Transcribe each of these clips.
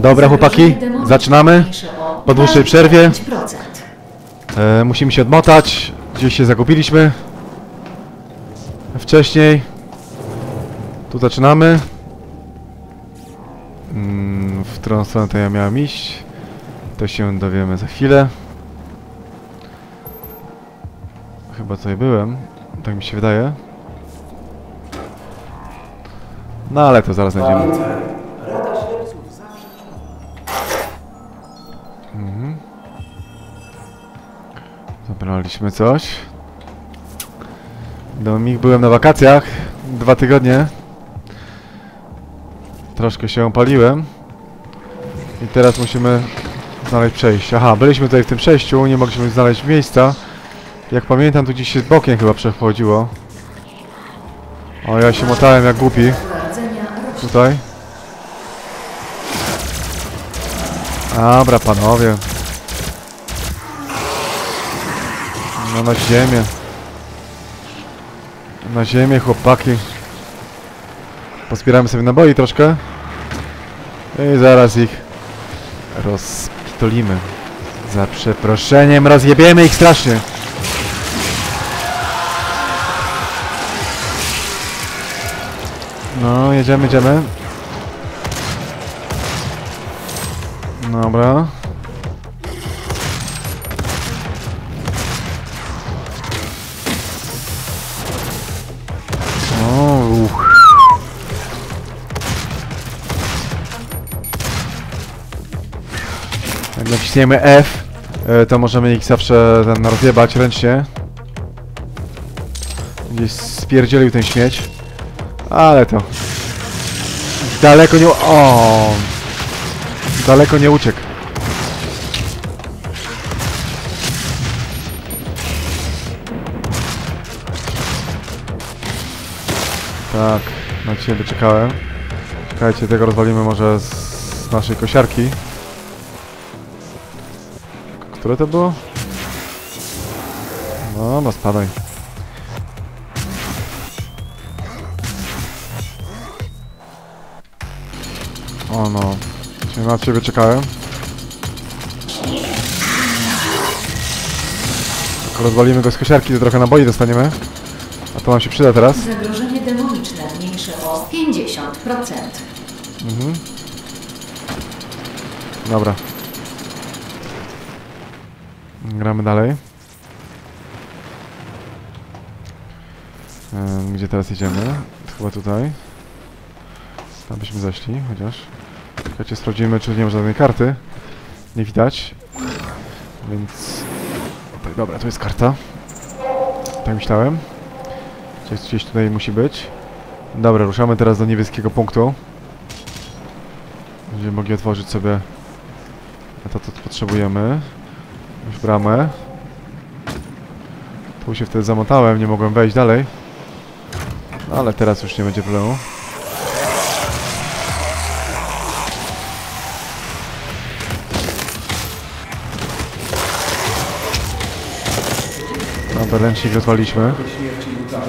Dobra chłopaki, zaczynamy. Po dłuższej przerwie. 5%. E, musimy się odmotać. Gdzieś się zagubiliśmy. Wcześniej. Tu zaczynamy. Mm, w którą stronę to ja miałem iść? To się dowiemy za chwilę. Chyba tutaj byłem. Tak mi się wydaje. No ale to zaraz znajdziemy. Zabraliśmy coś. Dominik, byłem na wakacjach. Dwa tygodnie. Troszkę się opaliłem. I teraz musimy znaleźć przejście. Aha, byliśmy tutaj w tym przejściu, nie mogliśmy znaleźć miejsca. Jak pamiętam, tu gdzieś się bokiem chyba przechodziło. O, ja się motałem jak głupi. Tutaj. Dobra, panowie. No na ziemię. Na ziemię, chłopaki. Pozbieramy sobie naboi troszkę. I zaraz ich rozpitolimy. Za przeproszeniem rozjebiemy ich strasznie. No, jedziemy, jedziemy. Dobra. Jak naciśniemy F, e, to możemy ich zawsze ten rozjebać ręcznie. Gdzieś spierdzielił ten śmieć. Ale to... Daleko nie... O, Daleko nie uciekł. Tak, na ciebie czekałem. Czekajcie, tego rozwalimy może z naszej kosiarki. Które to było? No, no spadaj. O no, Właśnie na ciebie czekałem. Jak rozwalimy go z kosiarki, to trochę naboi dostaniemy. A to nam się przyda teraz. Zagrożenie demoniczne mniejsze o 50%. Mhm. Dobra. Gramy dalej. Em, Gdzie teraz jedziemy? Chyba tutaj. Tam byśmy zeszli, chociaż. Czekajcie, sprawdzimy, czy nie ma żadnej karty. Nie widać. Więc... Dobra, tu jest karta. Tak myślałem. Gdzieś, gdzieś tutaj musi być. Dobra, ruszamy teraz do niebieskiego punktu. Będziemy mogli otworzyć sobie to, co potrzebujemy. Już bramę. Tu się wtedy zamotałem, nie mogłem wejść dalej. Ale teraz już nie będzie problemu. Dobra, ręcznik rozwaliśmy.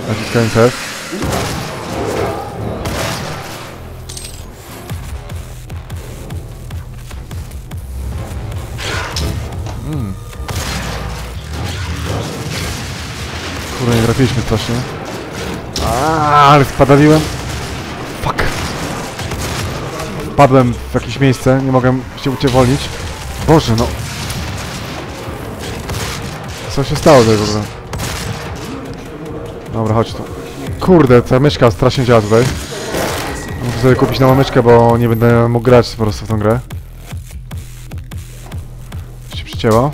Naciskając F. trafiliśmy strasznie. Aaaa, ale spadaliłem. Fuck. Padłem w jakieś miejsce, nie mogłem się uciewolnić. Boże, no. Co się stało tutaj w ogóle? Dobra, chodź tu. Kurde, ta myszka strasznie działa tutaj. Muszę sobie kupić nową myszkę, bo nie będę mógł grać po prostu w tą grę. się przycięło.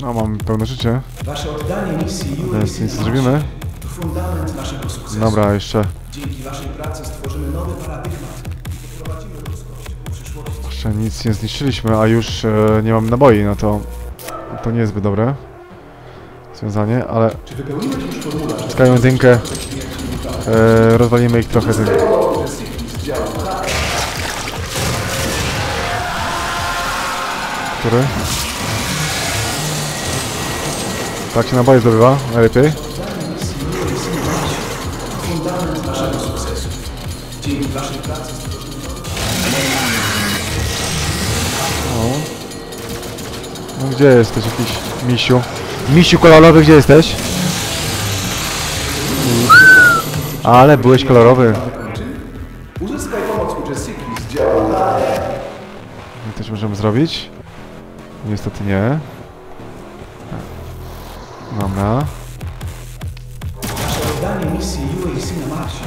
No, mam pełne życie. Wasze oddanie misji Więc nic zrobimy. to fundament naszego sukcesu. Dobra, jeszcze, Dzięki waszej pracy stworzymy nowy paradygmat i poprowadzimy ludzkość przyszłości. jeszcze nic nie zniszczyliśmy, a już e, nie mam naboi, no to to nie jest zbyt dobre związanie, ale? Skają dynkę. E, rozwalimy ich trochę tym. Który? Tak się naboje zdobywa, najlepiej. O. No gdzie jesteś jakiś misiu? Misiu kolorowy, gdzie jesteś? Ale byłeś kolorowy. Uzyskaj możemy zrobić? Niestety nie. Dobra. Misji UAC na Marsie.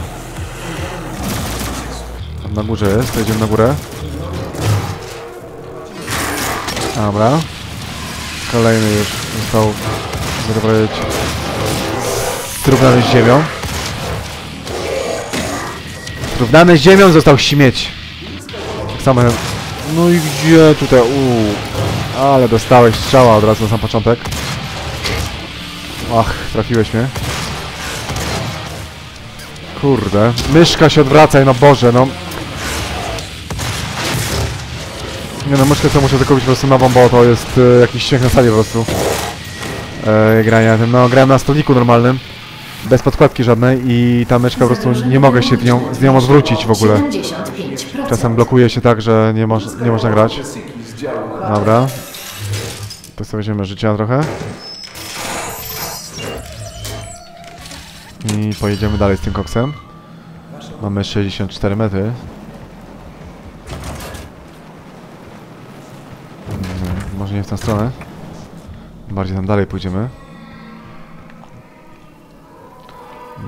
Tam na górze jest, to idziemy na górę. Dobra. Kolejny już został, powiedzieć, zrównany z ziemią. Zrównany z ziemią został śmieć. Tak samo... No i gdzie tutaj? Uuu. Ale dostałeś strzała od razu na sam początek. Ach, trafiłeś mnie. Kurde. Myszka się odwracaj, no Boże, no. Nie no, myszkę to muszę kupić po prostu nową, bo to jest e, jakiś śmiech na sali po prostu. E, grania tym. No, grałem na stolniku normalnym. Bez podkładki żadnej i ta myszka po prostu nie mogę się z nią, z nią odwrócić w ogóle. 75%. Czasem blokuje się tak, że nie, moż, nie można grać. Dobra. To sobie weźmiemy życia trochę. I pojedziemy dalej z tym koksem. Mamy 64 metry. Mm, Może nie w tę stronę. Bardziej tam dalej pójdziemy.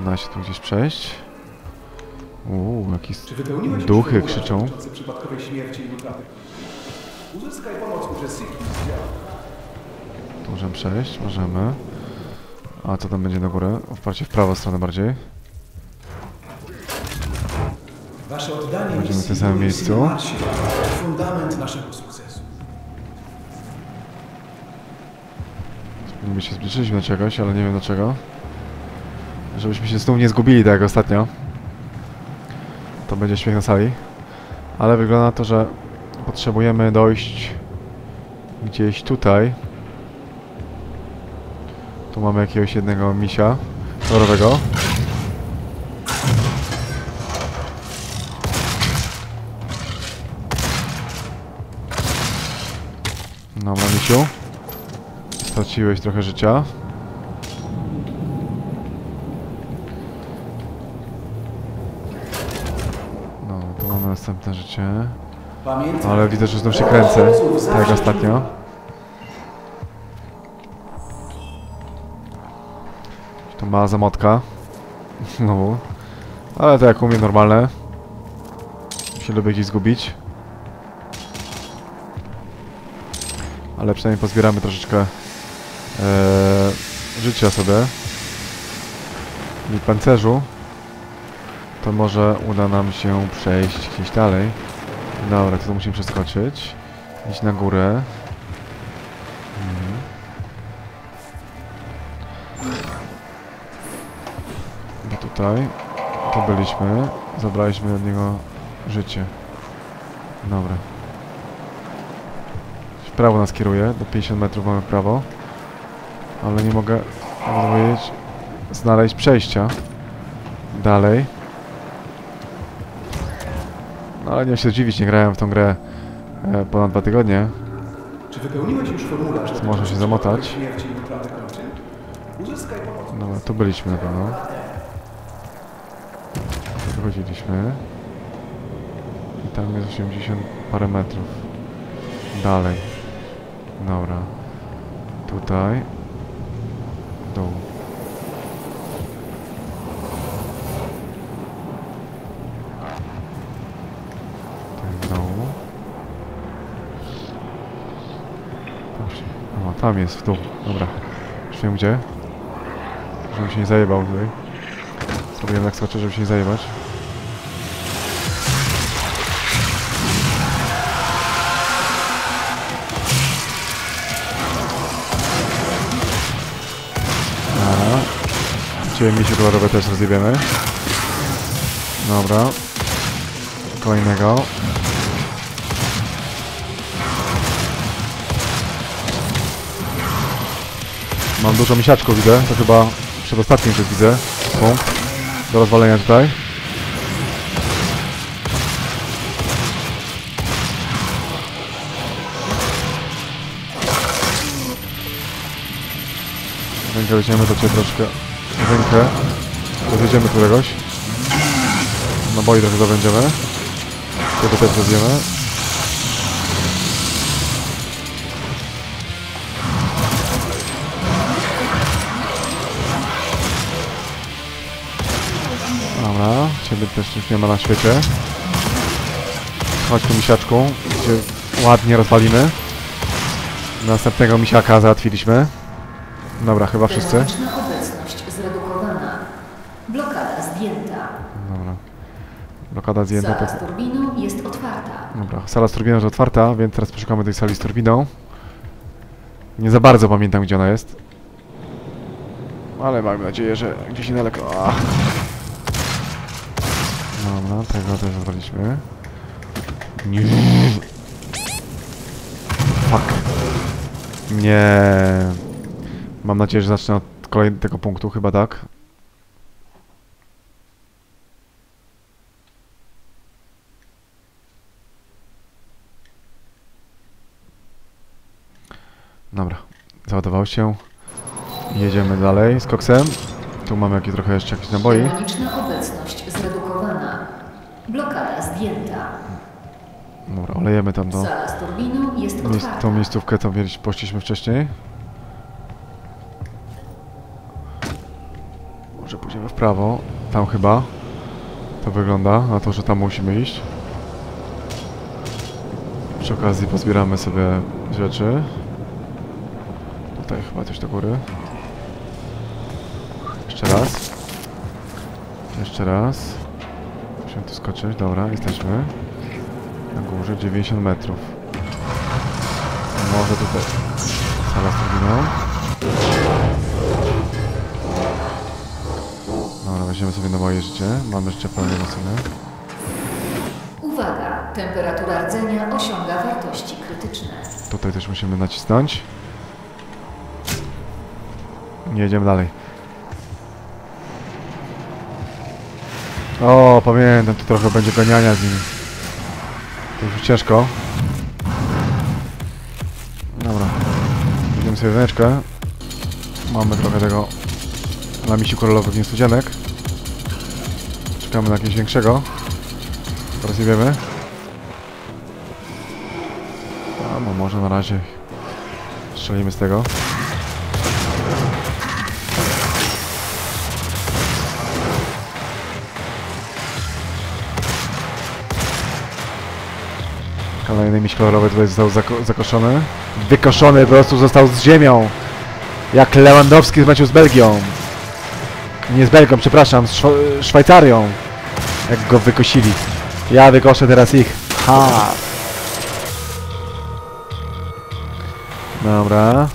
Da się tu gdzieś przejść. Uuu, jakieś duchy krzyczą. Tu możemy przejść, możemy. A co tam będzie na górę? Wparcie w prawą stronę bardziej. Wasze oddanie Będziemy w tym samym miejscu. fundament naszego sukcesu. Niby się zbliżyliśmy do czegoś, ale nie wiem do czego. Żebyśmy się znów nie zgubili tak jak ostatnio. To będzie śmiech na sali. Ale wygląda na to, że potrzebujemy dojść gdzieś tutaj. Tu mamy jakiegoś jednego misia kolorowego. Dobra, misiu. Straciłeś trochę życia. No, tu mamy następne życie. Ale widzę, że znów się kręcę. Tak jak ostatnio. Mała zamotka. Znowu. Ale to jak u mnie normalne. Się lubię gdzieś zgubić. Ale przynajmniej pozbieramy troszeczkę e, życia sobie. I pancerzu. To może uda nam się przejść gdzieś dalej. Dobra, to musimy przeskoczyć. Iść na górę. Tutaj. Tu byliśmy. Zabraliśmy od niego życie. Dobra. W prawo nas kieruje. Do 50 metrów mamy prawo. Ale nie mogę, powiedzieć, znaleźć przejścia. Dalej. No ale nie się dziwić, nie grałem w tą grę e, ponad dwa tygodnie. czy wypełniłeś już formularz Może się zamotać. Dobra, tu byliśmy na pewno. Wychodziliśmy. I tam jest 80 parę metrów. Dalej. Dobra. Tutaj. Dół. O, tam jest w dół. Dobra. Już wiem gdzie. Żebym się nie zajebał tutaj. Spróbuję tak skoczyć, żeby się nie zajebać. Ciebie misie kolorowe też rozjebiemy. Dobra. Kolejnego. Mam dużo misiaczków, widzę. To chyba przedostatni już widzę. Punkt. Do rozwalenia tutaj. Weźmiemy to cię troszkę rękę. Rozjedziemy któregoś. No boi trochę zabędziemy. Tego też rozjemy. Dobra, ciebie też już nie ma na świecie. Chodź tu misiaczku, gdzie ładnie rozwalimy. Następnego misiaka załatwiliśmy. Dobra, chyba wszyscy. Demoniczna obecność zredukowana. Blokada zdjęta. Dobra. Blokada zdjęta. Sala z turbiną jest otwarta. Dobra, sala z turbiną już otwarta, więc teraz poszukamy tej sali z turbiną. Nie za bardzo pamiętam, gdzie ona jest. Ale mam nadzieję, że gdzieś niedaleko. Ach. Dobra, tego też zabraliśmy. Nie. Fuck. Nie. Mam nadzieję, że zacznę od kolejnego punktu, chyba tak. Dobra, załadował się. Jedziemy dalej z koksem. Tu mamy jakieś trochę jeszcze jakieś naboi. Demoniczna obecność zredukowana. Blokada zdjęta. Dobra, olejemy tam do Sala z turbiną jest otwarta. tą miejscówkę, mieliśmy- poszliśmy wcześniej. Może pójdziemy w prawo. Tam chyba. To wygląda na to, że tam musimy iść. Przy okazji pozbieramy sobie rzeczy. Tutaj chyba coś do góry. Jeszcze raz. Jeszcze raz. Musimy tu skoczyć. Dobra, jesteśmy. Na górze 90 metrów. Może tutaj. Sala z turbiną. Dobra, weźmiemy sobie na moje życie. Mamy jeszcze pełne maszyny. Uwaga! Temperatura rdzenia osiąga wartości krytyczne. Tutaj też musimy nacisnąć. Nie jedziemy dalej. O, pamiętam, tu trochę będzie ganiania z nimi. To już ciężko. Dobra. Idziemy sobie węczkę. Mamy trochę tego na misiu koralowych niestudzianek. Czekamy na jakiegoś większego. Teraz nie wiemy. A, no może na razie strzelimy z tego. Kolejny miś kolorowy tutaj został zako zakoszony. Wykoszony po prostu został z ziemią. Jak Lewandowski z z Belgią. Nie z Belgią, przepraszam, z Szwa Szwajcarią. Jak go wykosili. Ja wykoszę teraz ich. Ha! Dobra.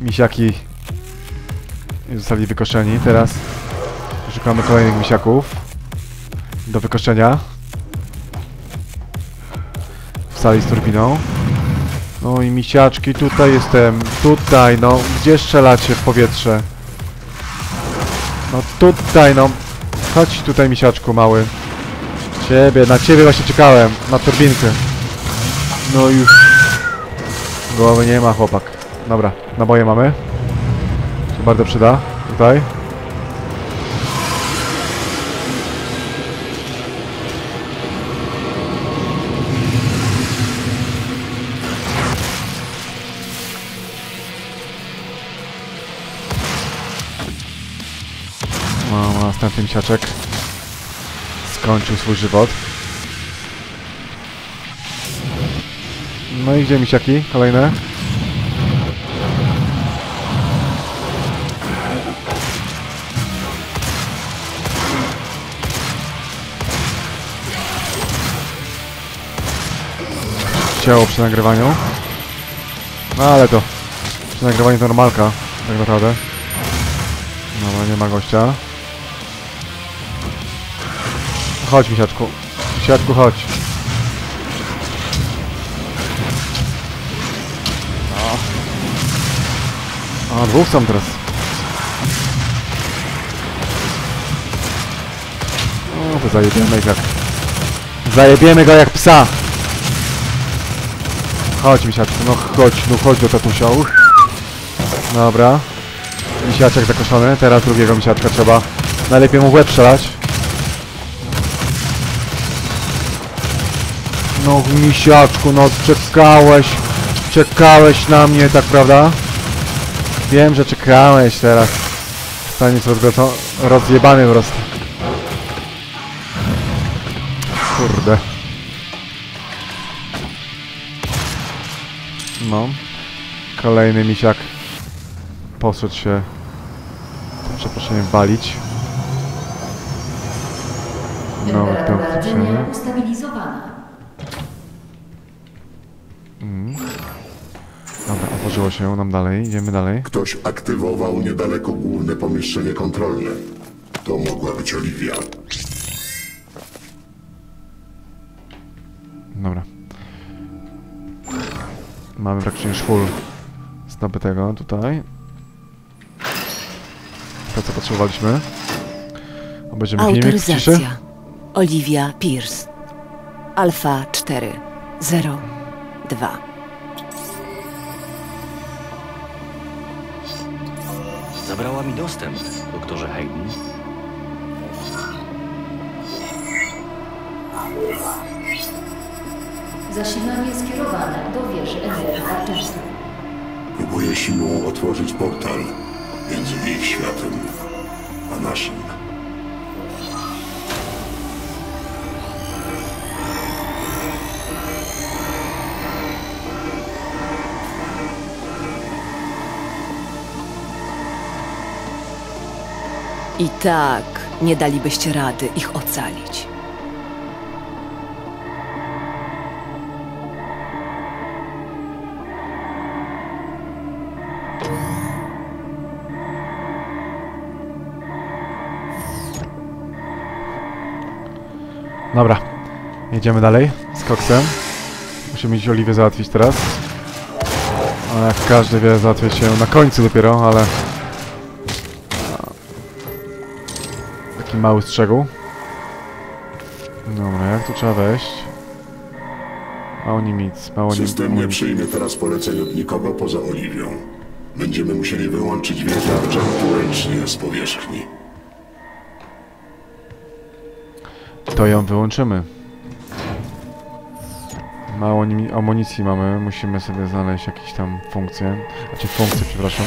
Misiaki zostali wykoszeni. Teraz szukamy kolejnych misiaków do wykoszenia. W sali z turbiną. No i misiaczki, tutaj jestem. Tutaj, no. Gdzie strzelacie w powietrze? No tutaj, no. Chodź tutaj, misiaczku mały. Ciebie, na ciebie właśnie czekałem. Na turbinkę. No już. Głowy nie ma, chłopak. Dobra, naboje mamy. Się bardzo przyda. Tutaj. No, następny misiaczek. Skończył swój żywot. No i gdzie misiaki? Kolejne? Ciało przy nagrywaniu. No ale to przy nagrywaniu to normalka, tak naprawdę. Dobra, nie ma gościa. Chodź, misiaczku. Misiaczku, chodź. A, dwóch są teraz. O, to zajebiemy jak... Zajebiemy go jak psa! Chodź, misiaczku, no chodź, no chodź do tatusia. Uch. Dobra. Misiaczek zakoszony, teraz drugiego misiaczka trzeba najlepiej mu w łeb strzelać. No misiaczku, no czekałeś, czekałeś na mnie, tak prawda? Wiem, że czekałeś teraz. Staniesz rozgoco- rozjebany po prostu. Kurde. No. Kolejny misiak. Poszedł się za przeproszeniem walić. No, Temperatura rdzenia otworzyło się nam dalej, idziemy dalej. Ktoś aktywował niedaleko główne pomieszczenie kontrolne. To mogła być Oliwia. Dobra. Mamy praktycznie szwul zdobytego tutaj. To co potrzebowaliśmy. Obejrzymy filmik w ciszy. Autoryzacja. Olivia Pierce. Alfa 4 0 2. mi dostęp, doktorze Hayden. Zasilanie skierowane do wieży energii Argentu. Próbuje siłą otworzyć portal między ich światem a naszym. I tak nie dalibyście rady ich ocalić. Dobra. Jedziemy dalej z koksem. Musimy iść Oliwię załatwić teraz. A jak każdy wie, załatwię się na końcu dopiero, ale... Taki mały strzegół. Dobra, jak tu trzeba wejść? Mało nie nic, mało nie... System nie przyjmie teraz poleceń od nikogo poza Oliwią. Będziemy musieli wyłączyć wieżę ręcznie z powierzchni. To ją wyłączymy. Mało amunicji mamy, musimy sobie znaleźć jakieś tam funkcje. Znaczy funkcje, przepraszam.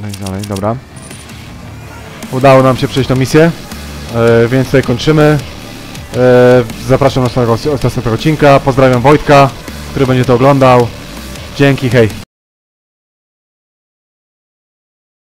No i dalej, dobra. Udało nam się przejść tą misję, e, więc tutaj kończymy. E, zapraszam do następnego, następnego odcinka. Pozdrawiam Wojtka, który będzie to oglądał. Dzięki, hej.